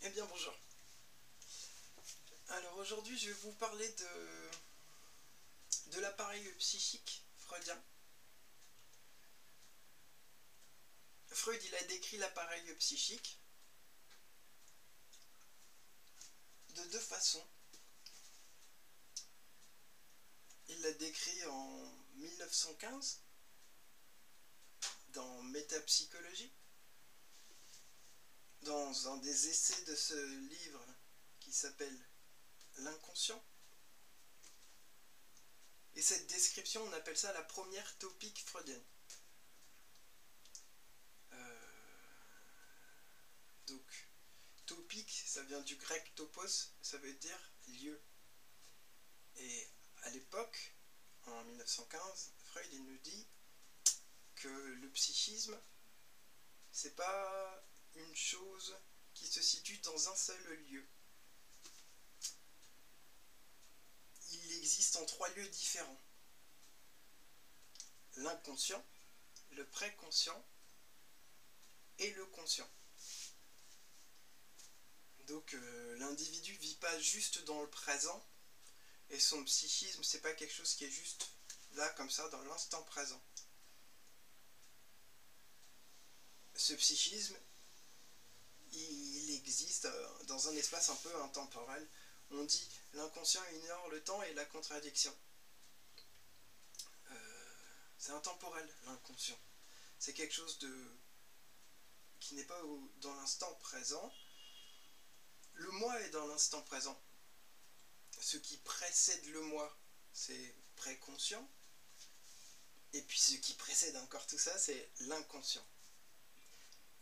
Eh bien bonjour. Alors aujourd'hui je vais vous parler de, l'appareil psychique freudien. Freud il a décrit l'appareil psychique de deux façons. Il l'a décrit en 1915 dans Métapsychologie dans un des essais de ce livre qui s'appelle L'inconscient. Et cette description, on appelle ça la première topique freudienne. Euh, donc, topique, ça vient du grec topos, ça veut dire lieu. Et à l'époque, en 1915, Freud nous dit que le psychisme, c'est pas une chose qui se situe dans un seul lieu. Il existe en trois lieux différents. L'inconscient, le préconscient et le conscient. Donc euh, l'individu vit pas juste dans le présent et son psychisme c'est pas quelque chose qui est juste là comme ça dans l'instant présent. Ce psychisme, il existe euh, dans un espace un peu intemporel. On dit l'inconscient ignore le temps et la contradiction. Euh, c'est intemporel, l'inconscient. C'est quelque chose de qui n'est pas dans l'instant présent. Le moi est dans l'instant présent. Ce qui précède le moi, c'est préconscient. Et puis ce qui précède encore tout ça, c'est l'inconscient.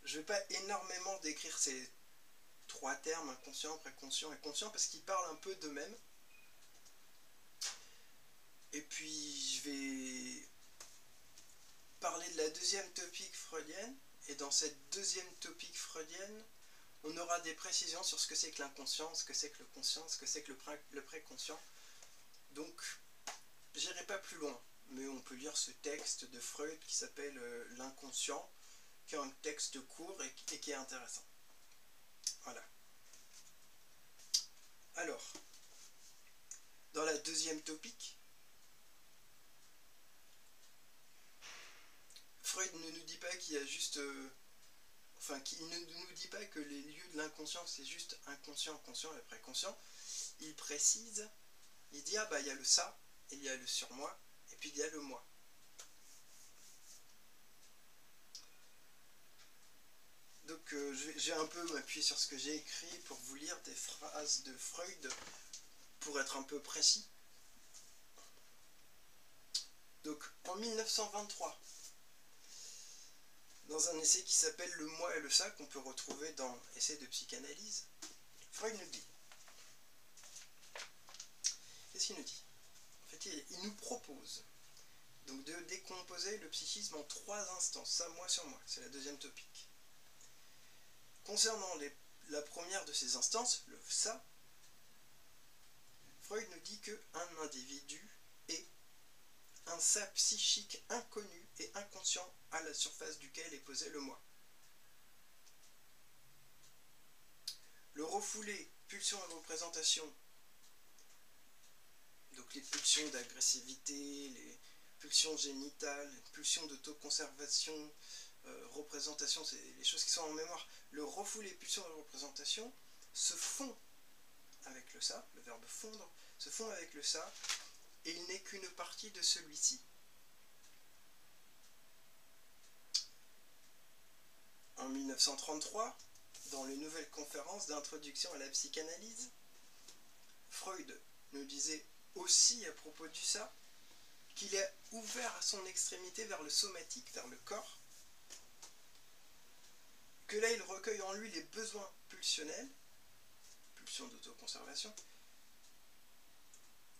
Je ne vais pas énormément décrire ces trois termes, inconscient, préconscient et conscient, parce qu'ils parlent un peu d'eux-mêmes. Et puis je vais parler de la deuxième topique freudienne. Et dans cette deuxième topique freudienne, on aura des précisions sur ce que c'est que l'inconscient, ce que c'est que le conscient, ce que c'est que le, préconscient. Donc, j'irai pas plus loin, mais on peut lire ce texte de Freud qui s'appelle euh, L'inconscient, qui est un texte court et, qui est intéressant. Voilà. Alors, dans la deuxième topique, Freud ne nous dit pas qu'il y a juste... Euh, enfin, qu'il ne nous dit pas que les lieux de l'inconscient, c'est juste inconscient, conscient et préconscient. Il précise, il dit, ah bah il y a le ça, il y a le surmoi, et puis il y a le moi. Donc euh, j'ai un peu m'appuyer sur ce que j'ai écrit pour vous lire des phrases de Freud pour être un peu précis. Donc en 1923, dans un essai qui s'appelle Le moi et le ça, qu'on peut retrouver dans Essai de psychanalyse, Freud nous dit. Qu'est-ce qu'il nous dit? En fait, il, nous propose donc de décomposer le psychisme en trois instances, ça, moi sur moi, c'est la deuxième topique. Concernant la première de ces instances, le ça, Freud nous dit qu'un individu est un ça psychique inconnu et inconscient à la surface duquel est posé le moi. Le refoulé, pulsion et représentation, donc les pulsions d'agressivité, les pulsions génitales, les pulsions d'autoconservation, représentation, c'est les choses qui sont en mémoire. Le refoulé, pulsion et représentation se font avec le ça, le verbe fondre, se font avec le ça, et il n'est qu'une partie de celui-ci. En 1933, dans les nouvelles conférences d'introduction à la psychanalyse, Freud nous disait aussi à propos du ça qu'il est ouvert à son extrémité vers le somatique, vers le corps, que là il recueille en lui les besoins pulsionnels, pulsions d'autoconservation,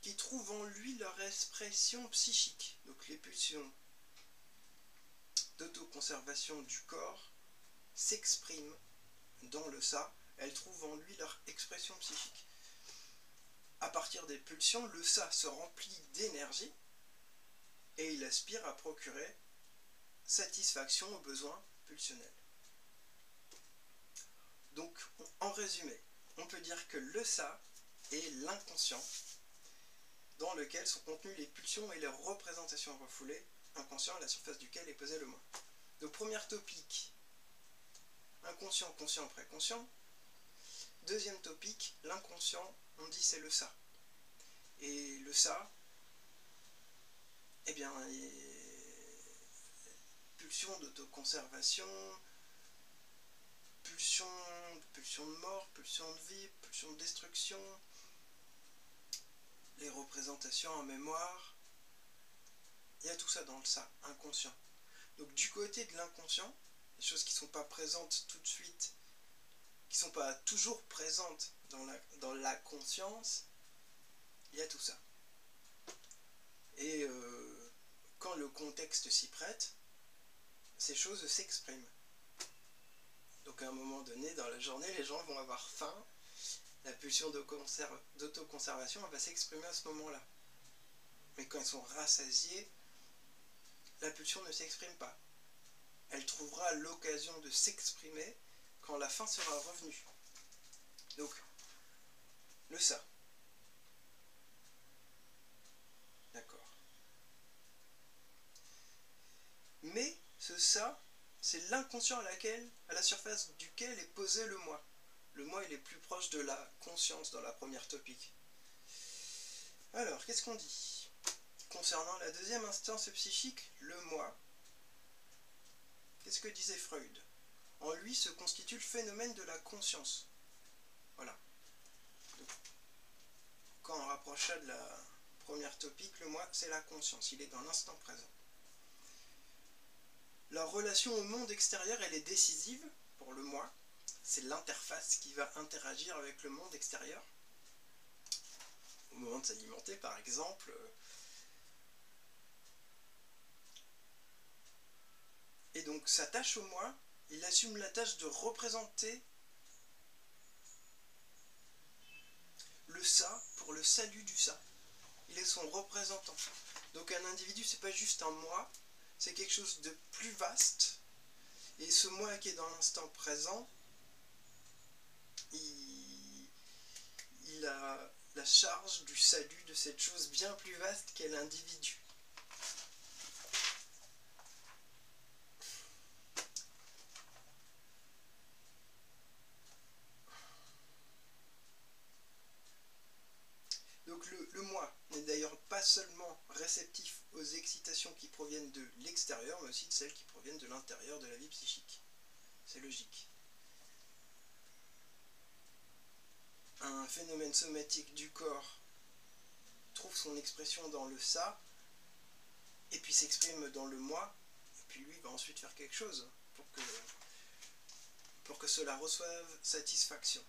qui trouvent en lui leur expression psychique. Donc les pulsions d'autoconservation du corps s'expriment dans le ça, elles trouvent en lui leur expression psychique. À partir des pulsions, le ça se remplit d'énergie et il aspire à procurer satisfaction aux besoins pulsionnels. Donc, en résumé, on peut dire que le ça est l'inconscient dans lequel sont contenues les pulsions et les représentations refoulées, inconscient à la surface duquel est posé le moi. Donc première topique, inconscient, conscient, préconscient. Deuxième topique, l'inconscient, on dit c'est le ça. Et le ça, eh bien, pulsion d'autoconservation, pulsion, pulsion de mort, pulsion de vie, pulsion de destruction, les représentations en mémoire. Il y a tout ça dans le ça, inconscient. Donc du côté de l'inconscient, les choses qui ne sont pas présentes tout de suite, qui ne sont pas toujours présentes dans la, conscience, il y a tout ça. Et euh, quand le contexte s'y prête, ces choses s'expriment. Donc à un moment donné, dans la journée, les gens vont avoir faim, la pulsion d'autoconservation va s'exprimer à ce moment-là. Mais quand ils sont rassasiés, la pulsion ne s'exprime pas. Elle trouvera l'occasion de s'exprimer quand la faim sera revenue. Donc, le ça. D'accord. Mais ce ça, c'est l'inconscient à la surface duquel est posé le moi le moi il est plus proche de la conscience dans la première topique. Alors, qu'est-ce qu'on dit? Concernant la deuxième instance psychique, le moi, qu'est-ce que disait Freud? En lui se constitue le phénomène de la conscience. Voilà. quand on rapprocha de la première topique, le moi, c'est la conscience, il est dans l'instant présent. La relation au monde extérieur, elle est décisive pour le moi, c'est l'interface qui va interagir avec le monde extérieur. Au moment de s'alimenter, par exemple. Et donc, sa tâche au moi, il assume la tâche de représenter le ça pour le salut du ça. Il est son représentant. Donc un individu, c'est pas juste un moi, c'est quelque chose de plus vaste. Et ce moi qui est dans l'instant présent, il, a la charge du salut de cette chose bien plus vaste qu'est l'individu. Donc le, le moi n'est d'ailleurs pas seulement réceptif aux excitations qui proviennent de l'extérieur, mais aussi de celles qui proviennent de l'intérieur de la vie psychique. C'est logique. un phénomène somatique du corps trouve son expression dans le ça, et puis s'exprime dans le moi, et puis lui va ensuite faire quelque chose pour que, pour que cela reçoive satisfaction.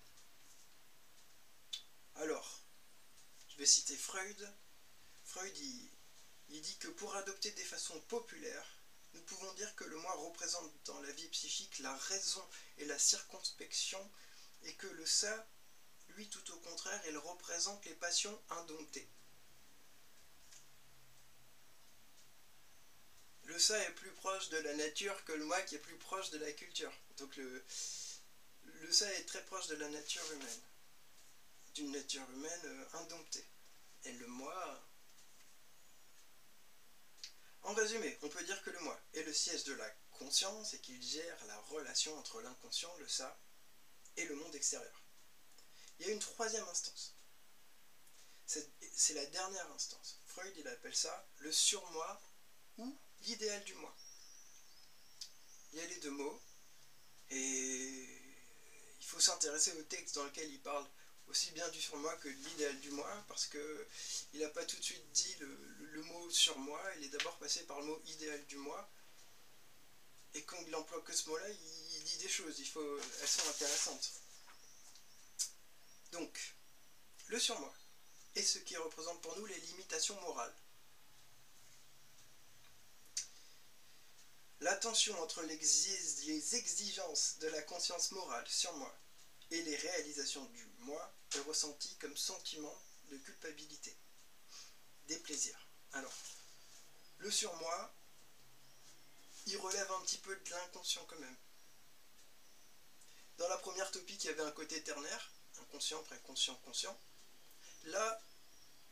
Alors, je vais citer Freud. Freud, dit que pour adopter des façons populaires, nous pouvons dire que le moi représente dans la vie psychique la raison et la circonspection, et que le ça lui, tout au contraire, il représente les passions indomptées. Le ça est plus proche de la nature que le moi qui est plus proche de la culture. Donc le, le ça est très proche de la nature humaine, d'une nature humaine euh, indomptée. Et le moi... En résumé, on peut dire que le moi est le siège de la conscience et qu'il gère la relation entre l'inconscient, le ça, et le monde extérieur. Il y a une troisième instance. C'est la dernière instance. Freud, il appelle ça le surmoi ou l'idéal du moi. Il y a les deux mots, et il faut s'intéresser au texte dans lequel il parle aussi bien du surmoi que de l'idéal du moi, parce que il n'a pas tout de suite dit le, mot surmoi, il est d'abord passé par le mot idéal du moi, et quand il emploie que ce mot-là, il, dit des choses, il faut, elles sont intéressantes. Donc, le surmoi est ce qui représente pour nous les limitations morales. La tension entre les exigences de la conscience morale sur moi et les réalisations du moi est ressentie comme sentiment de culpabilité, des plaisirs. Alors, le surmoi, il relève un petit peu de l'inconscient quand même. Dans la première topique, il y avait un côté ternaire, inconscient, préconscient, conscient. Là,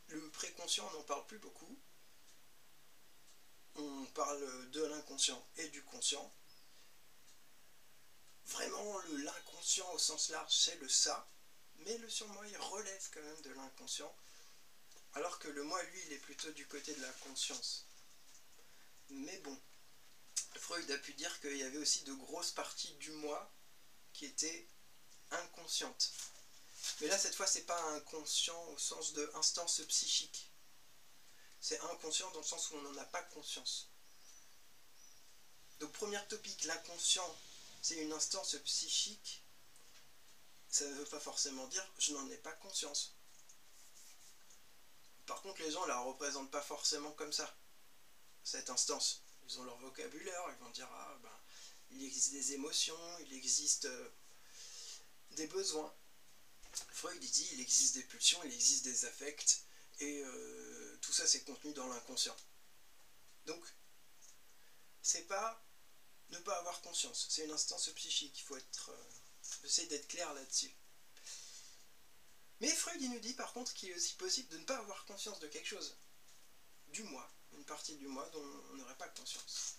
le préconscient, on n'en parle plus beaucoup. On parle de l'inconscient et du conscient. Vraiment, l'inconscient au sens large, c'est le ça. Mais le surmoi, il relève quand même de l'inconscient. Alors que le moi, lui, il est plutôt du côté de la conscience. Mais bon, Freud a pu dire qu'il y avait aussi de grosses parties du moi qui étaient inconscientes. Mais là, cette fois, c'est pas inconscient au sens de instance psychique. C'est inconscient dans le sens où on n'en a pas conscience. Donc, première topique, l'inconscient, c'est une instance psychique. Ça ne veut pas forcément dire je n'en ai pas conscience. Par contre, les gens la représentent pas forcément comme ça, cette instance. Ils ont leur vocabulaire, ils vont dire ah ben il existe des émotions, il existe euh, des besoins. Freud dit il existe des pulsions, il existe des affects, et euh, tout ça c'est contenu dans l'inconscient. Donc, c'est pas ne pas avoir conscience, c'est une instance psychique, il faut être, euh, essayer d'être clair là-dessus. Mais Freud il nous dit par contre qu'il est aussi possible de ne pas avoir conscience de quelque chose, du moi, une partie du moi dont on n'aurait pas conscience.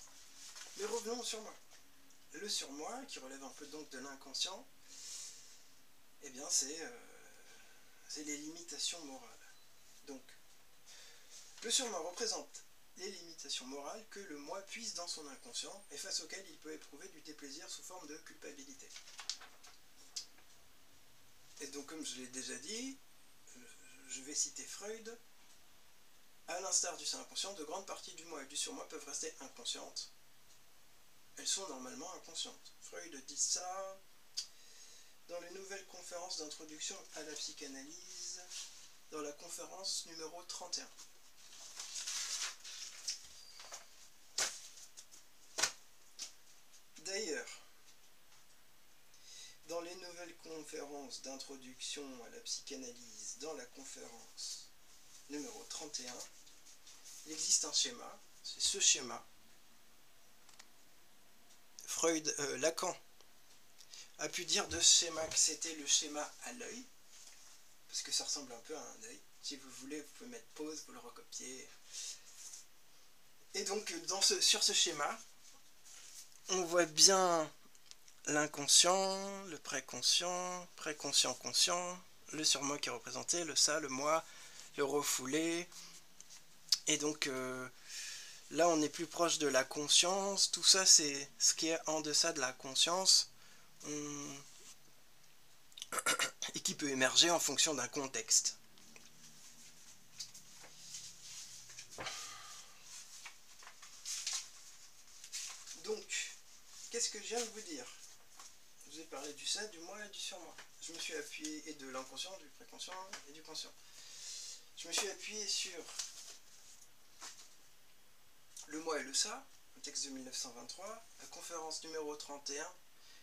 Mais revenons au surmoi. Le surmoi, qui relève un peu donc de l'inconscient, eh bien euh, c'est les limitations morales. Donc, le surmoi représente les limitations morales que le moi puise dans son inconscient et face auxquelles il peut éprouver du déplaisir sous forme de culpabilité. Et donc, comme je l'ai déjà dit, je vais citer Freud, à l'instar du inconscient, de grandes parties du moi et du surmoi peuvent rester inconscientes. Elles sont normalement inconscientes. Freud dit ça dans les nouvelles conférences d'introduction à la psychanalyse, dans la conférence numéro 31. D'ailleurs, dans les nouvelles d'introduction à la psychanalyse, dans la conférence numéro 31, il existe un schéma, c'est ce schéma. Freud, euh, Lacan a pu dire de ce schéma que c'était le schéma à l'œil, parce que ça ressemble un peu à un œil. Si vous voulez, vous pouvez mettre pause, vous le recopier. Et donc, sur ce schéma, on voit bien l'inconscient, le préconscient, préconscient conscient, le surmoi qui est représenté, le ça, le moi, le refoulé, et donc euh, là, on est plus proche de la conscience. Tout ça, c'est ce qui est en deçà de la conscience et qui peut émerger en fonction d'un contexte. Donc, qu'est-ce que je viens de vous dire? Je vous ai parlé du ça, du moi et du surmoi. Je me suis appuyé, et de l'inconscient, du préconscient et du conscient. Je me suis appuyé sur le moi et le ça, un texte de 1923, la conférence numéro 31,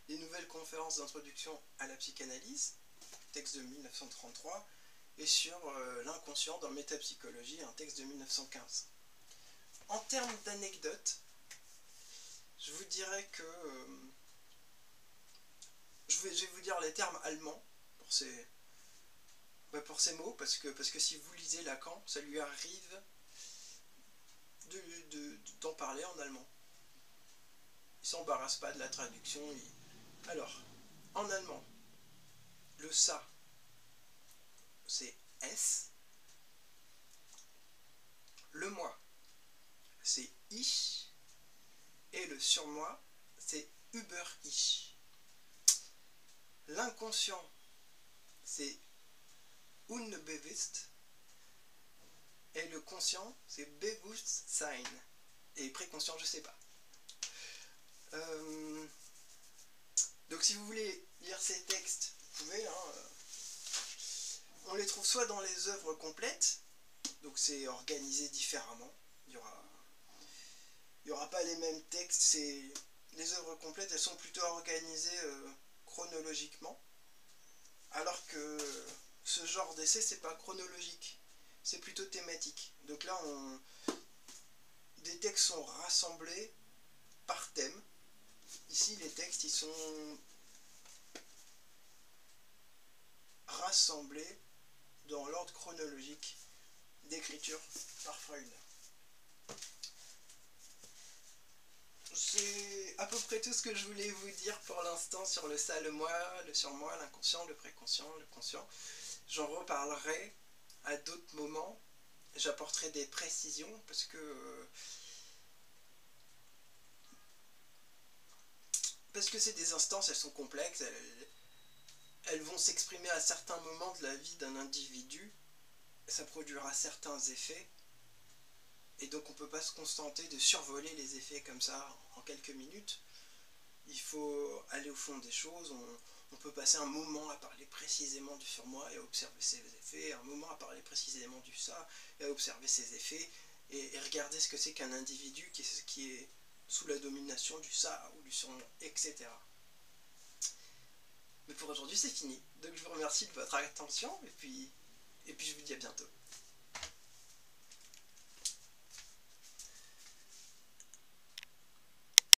les nouvelles conférences d'introduction à la psychanalyse, texte de 1933, et sur euh, l'inconscient dans Métapsychologie, un texte de 1915. En termes d'anecdotes, je vous dirais que... Euh, je, vais, vous dire les termes allemands pour ces, bah, pour ces mots, parce que, parce que si vous lisez Lacan, ça lui arrive d'en de, parler en allemand. Il s'embarrasse pas de la traduction. Alors, en allemand, le ça, c'est S. Le moi, c'est ich. Et le surmoi, c'est über ich. L'inconscient, c'est unbewusst. Et le conscient, c'est Bewusstsein. Et préconscient, je sais pas. Euh, donc si vous voulez lire ces textes, vous pouvez. Hein, euh, on les trouve soit dans les œuvres complètes, donc c'est organisé différemment. Il y aura, il y aura pas les mêmes textes. les œuvres complètes, elles sont plutôt organisées euh, chronologiquement, alors que ce genre d'essai, c'est pas chronologique c'est plutôt thématique. Donc là, des textes sont rassemblés par thème. Ici, les textes, ils sont rassemblés dans l'ordre chronologique d'écriture par Freud. C'est à peu près tout ce que je voulais vous dire pour l'instant sur le ça, le moi, le surmoi, l'inconscient, le préconscient, le conscient. J'en reparlerai à d'autres moments. J'apporterai des précisions parce que parce que c'est des instances, elles sont complexes, elles, vont s'exprimer à certains moments de la vie d'un individu, ça produira certains effets, et donc on ne peut pas se contenter de survoler les effets comme ça en quelques minutes. Il faut aller au fond des choses, on, peut passer un moment à parler précisément du surmoi et à observer ses effets, un moment à parler précisément du ça et à observer ses effets, et, regarder ce que c'est qu'un individu qui qui est sous la domination du ça ou du son, etc. Mais pour aujourd'hui c'est fini. Donc je vous remercie de votre attention et puis, et puis je vous dis à bientôt.